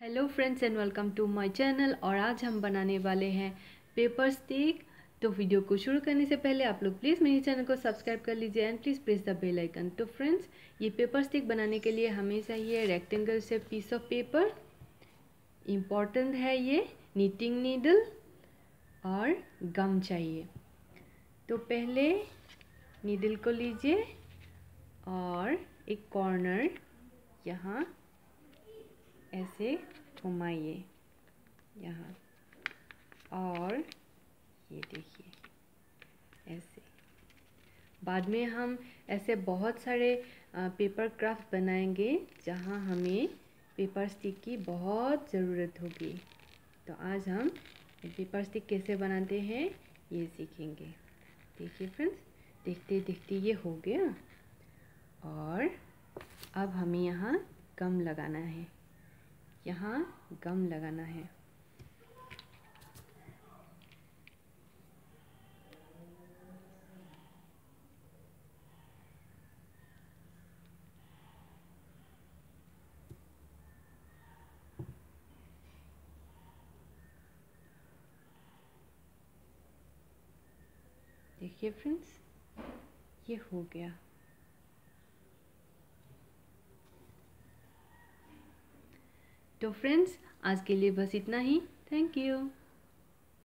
Hello friends and welcome to my channel और आज हम बनाने वाले हैं पेपर स्टिक तो वीडियो को शुरू करने से पहले आप लोग प्लीज़ मेरे चैनल को सब्सक्राइब कर लीजिए and please press the bell icon तो फ्रेंड्स ये पेपर स्टिक बनाने के लिए हमें चाहिए रेक्टेंगल से पीस ऑफ़ पेपर इंपॉर्टेंट है ये नीटिंग नीडल और गम चाहिए। तो पहले नीडल को लीजिए और एक कॉर्नर यहाँ ऐसे घुमाइए। यहाँ। और ये देखिए। ऐसे। बाद में हम ऐसे बहुत सारे पेपर क्राफ्ट बनाएँगे, जहाँ हमें पेपर स्टिक की बहुत ज़रूरत होगी। तो आज हम पेपर स्टिक कैसे बनाते हैं, ये सीखेंगे। देखिए फ्रेंड्स देखते देखते ये हो गया। और अब हमें यहाँ कम लगाना है। यहाँ गम लगाना है। देखिए फ्रेंड्स ये हो गया। तो फ्रेंड्स आज के लिए बस इतना ही। Thank you